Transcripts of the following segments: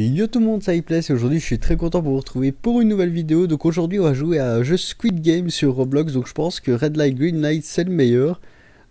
Yo tout le monde, ça y plaît, et aujourd'hui je suis très content pour vous retrouver pour une nouvelle vidéo. Donc aujourd'hui on va jouer à un jeu Squid Game sur Roblox, donc je pense que Red Light Green Light c'est le meilleur.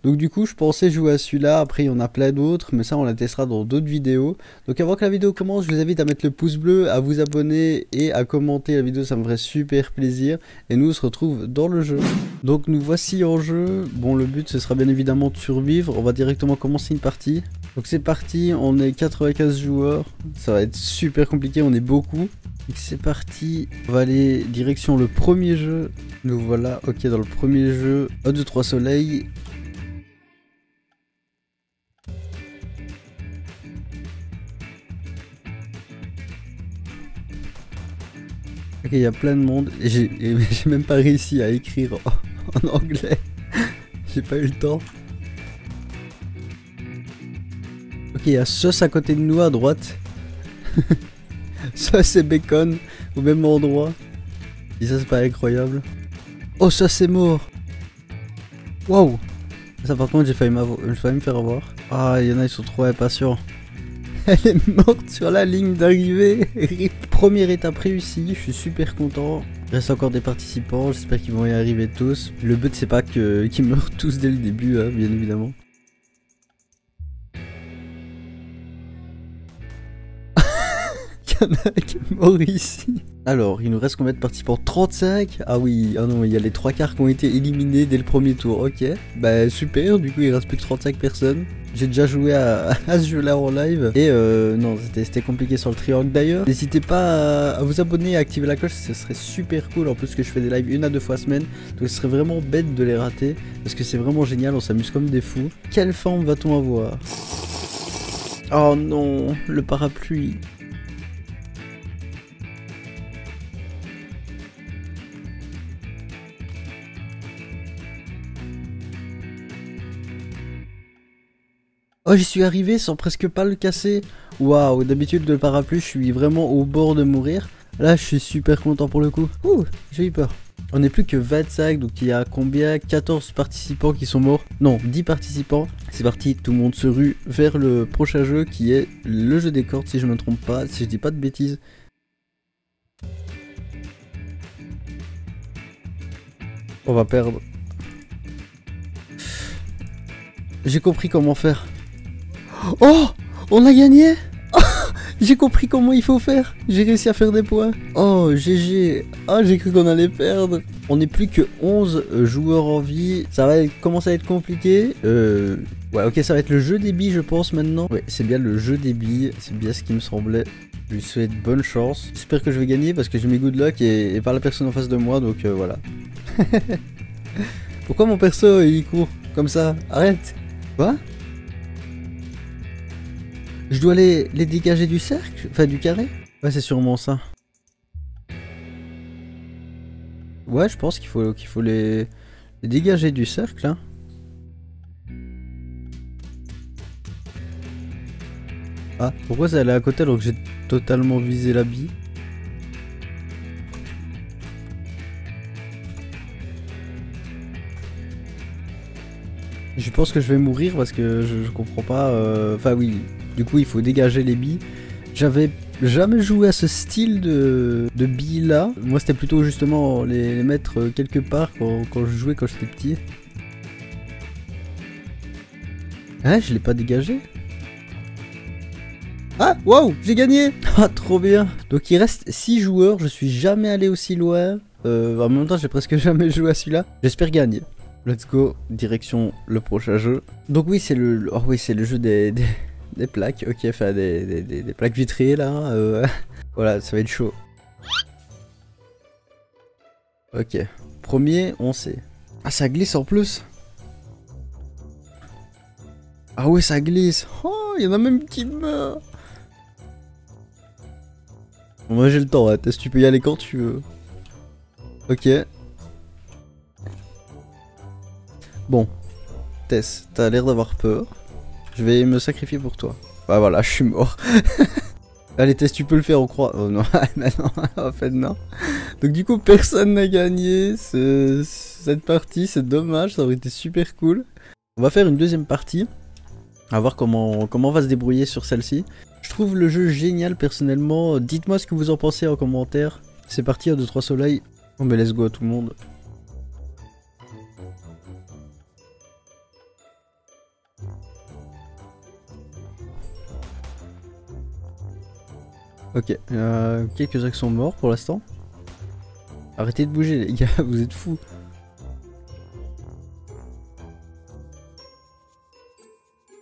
Donc du coup je pensais jouer à celui-là, après il y en a plein d'autres, mais ça on la testera dans d'autres vidéos. Donc avant que la vidéo commence, je vous invite à mettre le pouce bleu, à vous abonner et à commenter la vidéo, ça me ferait super plaisir. Et nous on se retrouve dans le jeu. Donc nous voici en jeu, bon le but ce sera bien évidemment de survivre, on va directement commencer une partie. Donc c'est parti, on est 95 joueurs, ça va être super compliqué, on est beaucoup. C'est parti, on va aller direction le premier jeu. Nous voilà, ok, dans le premier jeu, 1, 2, 3 soleil. Ok, il y a plein de monde et j'ai même pas réussi à écrire en anglais. j'ai pas eu le temps. Ok, il y a sauce à côté de nous à droite. ça c'est bacon au même endroit. Et ça c'est pas incroyable. Oh ça c'est mort. Waouh. Ça par contre j'ai failli, failli me faire avoir. Ah il y en a ils sont trop impatients. Elle est morte sur la ligne d'arrivée. Première étape réussie, je suis super content. Il reste encore des participants, j'espère qu'ils vont y arriver tous. Le but c'est pas qu'ils meurent tous dès le début, hein, bien évidemment. Alors, il nous reste combien de participants 35 Ah oui, ah non, il y a les trois quarts qui ont été éliminés dès le premier tour. Ok, bah super, du coup il reste plus que 35 personnes. J'ai déjà joué à, ce jeu-là en live. Et euh, non, c'était compliqué sur le triangle d'ailleurs. N'hésitez pas à, vous abonner et à activer la cloche, ce serait super cool. En plus que je fais des lives une à deux fois semaine. Donc ce serait vraiment bête de les rater. Parce que c'est vraiment génial, on s'amuse comme des fous. Quelle forme va-t-on avoir? Oh non, le parapluie. Oh, j'y suis arrivé sans presque pas le casser. Waouh, d'habitude le parapluie, je suis vraiment au bord de mourir. Là, je suis super content pour le coup. Ouh, j'ai eu peur. On n'est plus que 25, donc il y a combien? 14 participants qui sont morts. Non, 10 participants. C'est parti, tout le monde se rue vers le prochain jeu qui est le jeu des cordes, si je me trompe pas, si je dis pas de bêtises. On va perdre. J'ai compris comment faire. Oh On a gagné J'ai compris comment il faut faire. J'ai réussi à faire des points. Oh, GG. Ah, j'ai cru qu'on allait perdre. On n'est plus que 11 euh, joueurs en vie. Ça va commencer à être compliqué. Euh... Ouais, ok, ça va être le jeu des billes, je pense, maintenant. Ouais, c'est bien le jeu des billes. C'est bien ce qui me semblait. Je lui souhaite bonne chance. J'espère que je vais gagner parce que j'ai mes good luck et, et pas la personne en face de moi, donc euh, voilà. Pourquoi mon perso, il court comme ça? Arrête Quoi? Je dois les, les dégager du cercle Enfin, du carré Ouais, c'est sûrement ça. Ouais, je pense qu'il faut, qu'il faut les, dégager du cercle. Hein. Ah, pourquoi ça allait à côté alors que j'ai totalement visé la bille? Je pense que je vais mourir parce que je, comprends pas. Euh, enfin, oui, du coup, il faut dégager les billes. J'avais jamais joué à ce style de, billes là. Moi, c'était plutôt justement les, mettre euh, quelque part quand, je jouais quand j'étais petit. Ah, je l'ai pas dégagé ah, waouh, j'ai gagné Ah, trop bien Donc il reste 6 joueurs, je suis jamais allé aussi loin. Euh, en même temps, j'ai presque jamais joué à celui-là. J'espère gagner. Let's go, direction le prochain jeu. Donc oui, c'est le, oh oui, le jeu des plaques, ok, enfin des, des, plaques vitrées là. Euh, voilà, ça va être chaud. Ok, premier, on sait. Ah, ça glisse en plus. Ah ouais, ça glisse. Oh, il y en a même qui meurent. moi j'ai le temps, hein. tu peux y aller quand tu veux. Ok. Bon. Tess, t'as l'air d'avoir peur. Je vais me sacrifier pour toi. Bah voilà, je suis mort. Allez, Tess, tu peux le faire, on croit. Oh non, non, en fait, non. Donc, du coup, personne n'a gagné cette partie. C'est dommage, ça aurait été super cool. On va faire une deuxième partie. À voir comment, comment on va se débrouiller sur celle-ci. Je trouve le jeu génial personnellement. Dites-moi ce que vous en pensez en commentaire. C'est parti, 2 3 soleils. Oh mais let's go à tout le monde. Ok, euh, quelques-uns sont morts pour l'instant. Arrêtez de bouger les gars, vous êtes fous.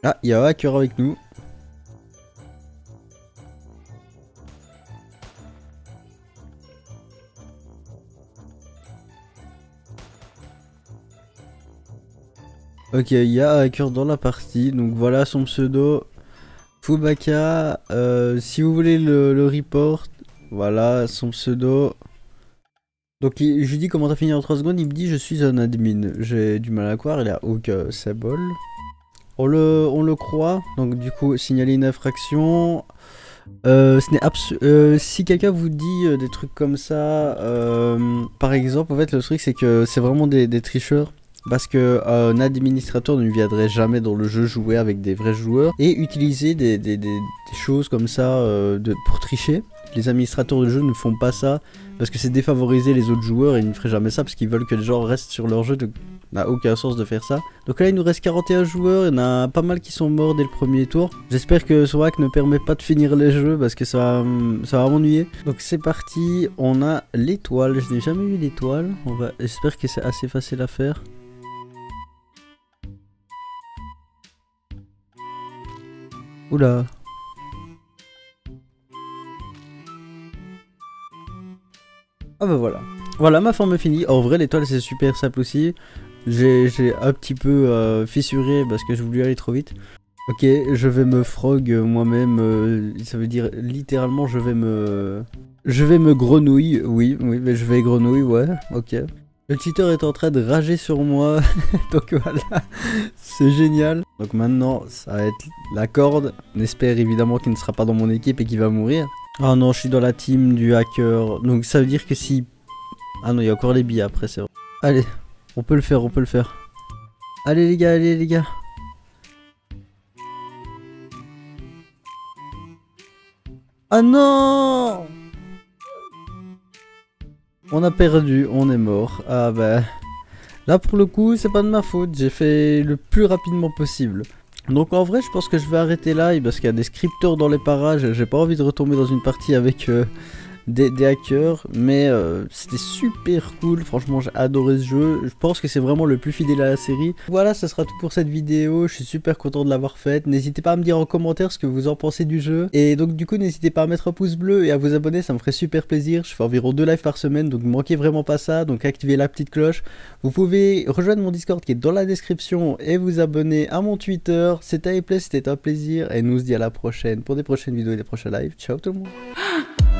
Ah, il y a un hacker avec nous. Ok, il y a un hacker dans la partie, donc voilà son pseudo. Fubaka, euh, si vous voulez le, report, voilà son pseudo. Donc je lui dis comment t'as fini en 3 secondes, il me dit je suis un admin. J'ai du mal à croire, il a aucun symbole. On le, on le croit, donc du coup signaler une infraction. Euh, ce euh, si quelqu'un vous dit des trucs comme ça, par exemple, en fait le truc c'est que c'est vraiment des, des tricheurs parce que euh, un administrateur ne viendrait jamais dans le jeu jouer avec des vrais joueurs et utiliser des, choses comme ça euh, pour tricher. Les administrateurs de jeu ne font pas ça parce que c'est défavoriser les autres joueurs et ils ne feraient jamais ça parce qu'ils veulent que les gens restent sur leur jeu. n'a aucun sens de faire ça. Donc là, il nous reste 41 joueurs. Il y en a pas mal qui sont morts dès le premier tour. J'espère que Swag ne permet pas de finir les jeux parce que ça, ça va m'ennuyer. Donc c'est parti. On a l'étoile. Je n'ai jamais eu l'étoile. J'espère que c'est assez facile à faire. Oula. Ah bah voilà. Voilà, ma forme finie. En vrai, l'étoile, c'est super simple aussi. J'ai un petit peu euh, fissuré parce que je voulais aller trop vite. Ok, je vais me frog moi-même. Euh, ça veut dire littéralement, je vais me... Je vais me grenouille. Oui, oui, mais je vais grenouille, ouais. Ok. Le cheater est en train de rager sur moi, donc voilà, c'est génial. Donc maintenant, ça va être la corde. On espère évidemment qu'il ne sera pas dans mon équipe et qu'il va mourir. Ah non, je suis dans la team du hacker. Donc ça veut dire que si... Ah non, il y a encore les billes après, c'est vrai. Allez, on peut le faire, on peut le faire. Allez les gars, allez les gars. Ah non on a perdu, on est mort. Ah bah... Là pour le coup, c'est pas de ma faute, j'ai fait le plus rapidement possible. Donc en vrai, je pense que je vais arrêter là, parce qu'il y a des scripteurs dans les parages, j'ai pas envie de retomber dans une partie avec... Euh, des, hackers, mais euh, c'était super cool, franchement j'ai adoré ce jeu, je pense que c'est vraiment le plus fidèle à la série. Voilà, ce sera tout pour cette vidéo, je suis super content de l'avoir faite, n'hésitez pas à me dire en commentaire ce que vous en pensez du jeu, et donc du coup n'hésitez pas à mettre un pouce bleu et à vous abonner, ça me ferait super plaisir, je fais environ deux lives par semaine, donc ne manquez vraiment pas ça, donc activez la petite cloche. Vous pouvez rejoindre mon Discord qui est dans la description et vous abonner à mon Twitter, c'était plaisir, c'était un plaisir, et nous on se dit à la prochaine pour des prochaines vidéos et des prochains lives, ciao tout le monde